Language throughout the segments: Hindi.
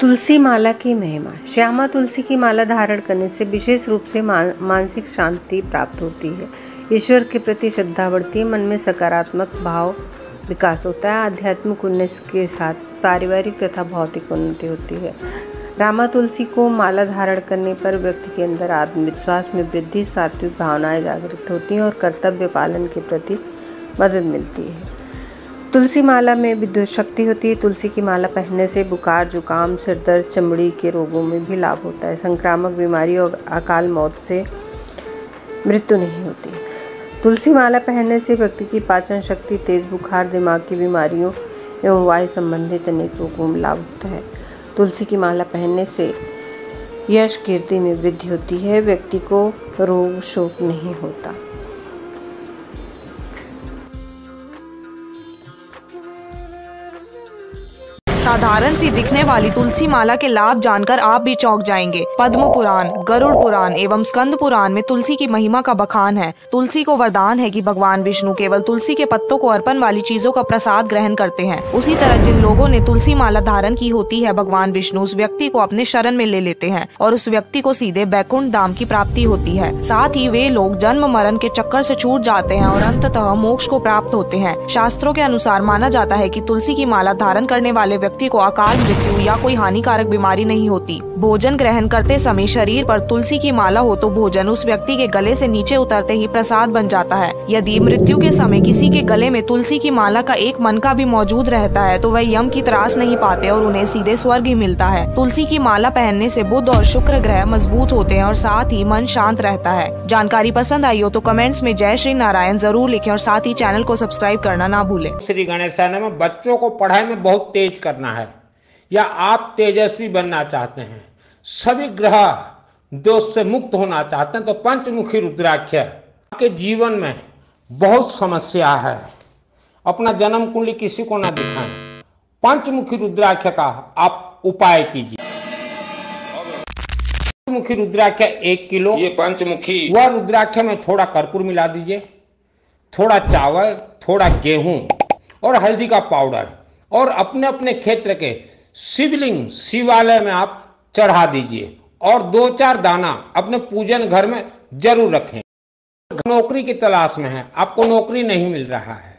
तुलसी माला की महिमा। श्यामा तुलसी की माला धारण करने से विशेष रूप से मान, मानसिक शांति प्राप्त होती है। ईश्वर के प्रति श्रद्धा बढ़ती है मन में सकारात्मक भाव विकास होता है। आध्यात्मिक उन्नति के साथ पारिवारिक तथा भौतिक उन्नति होती है। रामा तुलसी को माला धारण करने पर व्यक्ति के अंदर आत्मविश्वास में वृद्धि सात्विक भावनाएँ जागृत होती हैं और कर्तव्य पालन के प्रति मदद मिलती है। तुलसी माला में विद्युत शक्ति होती है। तुलसी की माला पहनने से बुखार, जुकाम, सिर दर्द, चमड़ी के रोगों में भी लाभ होता है। संक्रामक बीमारी और अकाल मौत से मृत्यु नहीं होती। तुलसी माला पहनने से व्यक्ति की पाचन शक्ति, तेज बुखार, दिमाग की बीमारियों एवं वायु संबंधित अनेक रोगों में लाभ होता है। तुलसी की माला पहनने से यश, कीर्ति में वृद्धि होती है। व्यक्ति को रोग शोक नहीं होता। साधारण सी दिखने वाली तुलसी माला के लाभ जानकर आप भी चौंक जाएँगे। पद्म पुराण, गरुड़ पुराण एवं स्कंद पुराण में तुलसी की महिमा का बखान है। तुलसी को वरदान है कि भगवान विष्णु केवल तुलसी के पत्तों को अर्पण वाली चीज़ों का प्रसाद ग्रहण करते हैं। उसी तरह जिन लोगों ने तुलसी माला धारण की होती है, भगवान विष्णु उस व्यक्ति को अपने शरण में ले लेते हैं और उस व्यक्ति को सीधे बैकुंठ धाम की प्राप्ति होती है। साथ ही वे लोग जन्म मरण के चक्कर से छूट जाते हैं और अंततः मोक्ष को प्राप्त होते हैं। शास्त्रों के अनुसार माना जाता है कि तुलसी की माला धारण करने वाले व्यक्ति व्यक्ति को अकाल मृत्यु या कोई हानिकारक बीमारी नहीं होती। भोजन ग्रहण करते समय शरीर पर तुलसी की माला हो तो भोजन उस व्यक्ति के गले से नीचे उतरते ही प्रसाद बन जाता है। यदि मृत्यु के समय किसी के गले में तुलसी की माला का एक मन का भी मौजूद रहता है तो वह यम की त्रास नहीं पाते और उन्हें सीधे स्वर्ग ही मिलता है। तुलसी की माला पहनने से बुद्ध और शुक्र ग्रह मज़बूत होते हैं और साथ ही मन शांत रहता है। जानकारी पसंद आई हो तो कमेंट्स में जय श्री नारायण ज़रूर लिखें और साथ ही चैनल को सब्सक्राइब करना ना भूलें। श्री गणेश बच्चों को पढ़ाई में बहुत तेज करना। है या आप तेजस्वी बनना चाहते हैं सभी ग्रह दोष से मुक्त होना चाहते हैं तो पंचमुखी रुद्राक्ष आपके जीवन में बहुत समस्या है। अपना जन्म कुंडली किसी को ना दिखाएँ। पंचमुखी रुद्राक्ष का आप उपाय कीजिए। पंचमुखी रुद्राक्ष एक किलो ये पंचमुखी। वह रुद्राक्ष में थोड़ा कर्पूर मिला दीजिए थोड़ा चावल थोड़ा गेहूँ और हल्दी का पाउडर। और अपने अपने क्षेत्र के शिवलिंग शिवालय में आप चढ़ा दीजिए और दो चार दाना अपने पूजन घर में ज़रूर रखें। नौकरी की तलाश में है, आपको नौकरी नहीं मिल रहा है,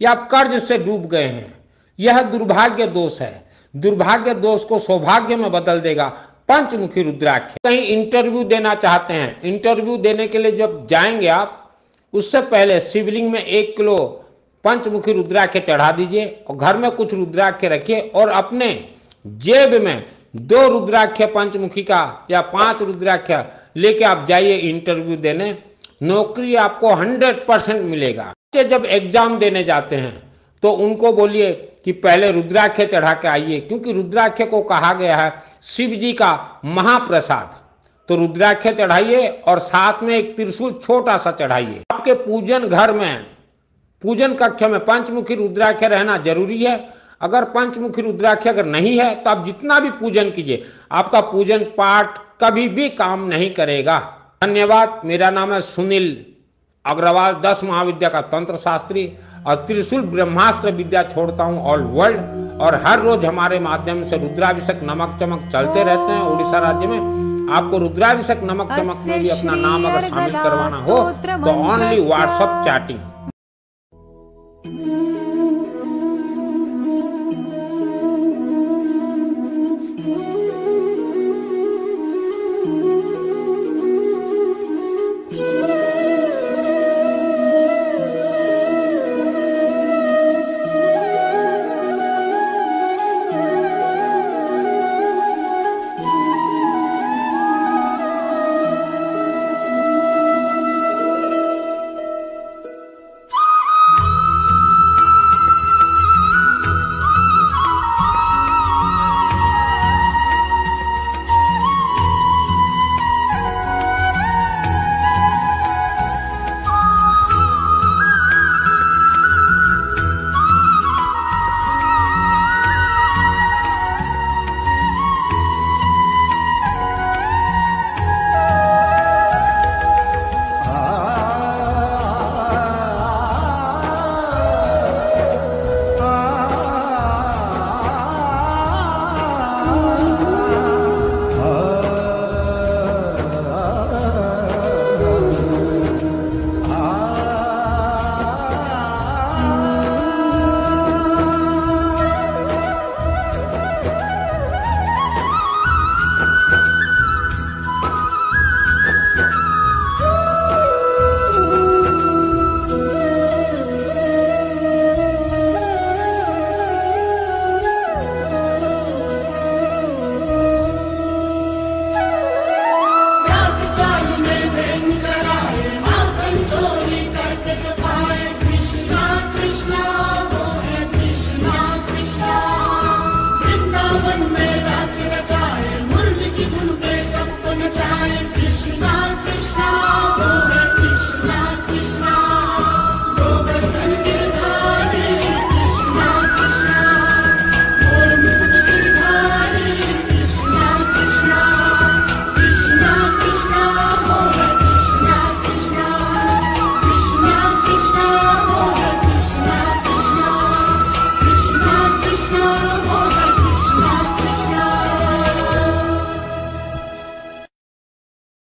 या आप कर्ज से डूब गए हैं, यह दुर्भाग्य दोष है। दुर्भाग्य दोष को सौभाग्य में बदल देगा पंचमुखी रुद्राक्ष। कहीं इंटरव्यू देना चाहते हैं इंटरव्यू देने के लिए जब जाएँगे आप, उससे पहले शिवलिंग में एक किलो पंचमुखी रुद्राक्ष चढ़ा दीजिए और घर में कुछ रुद्राक्ष रखिए और अपने जेब में दो रुद्राक्ष पंचमुखी का या पाँच रुद्राक्ष लेके आप जाइए इंटरव्यू देने। नौकरी आपको हंड्रेड परसेंट मिलेगा। बच्चे जब एग्ज़ाम देने जाते हैं तो उनको बोलिए कि पहले रुद्राक्ष चढ़ा के आइए, क्योंकि रुद्राक्ष को कहा गया है शिव जी का महाप्रसाद। तो रुद्राक्ष चढ़ाइए और साथ में एक त्रिशूल छोटा सा चढ़ाइए। आपके पूजन घर में पूजन कक्ष में पंचमुखी रुद्राक्ष रहना ज़रूरी है। अगर पंचमुखी रुद्राक्ष अगर नहीं है तो आप जितना भी पूजन कीजिए। आपका पूजन पाठ कभी भी काम नहीं करेगा। धन्यवाद। मेरा नाम है सुनील अग्रवाल दस महाविद्या का तंत्र शास्त्री और त्रिशूल ब्रह्मास्त्र विद्या छोड़ता हूँ ऑल वर्ल्ड। और हर रोज हमारे माध्यम से रुद्राभिषेक नमक चमक चलते रहते हैं उड़ीसा राज्य में। आपको रुद्राभिषेक नमक चमक में भी अपना नाम अगर शामिल करवाना हो तो ओनली व्हाट्सअप चैटिंग Mm-hmm.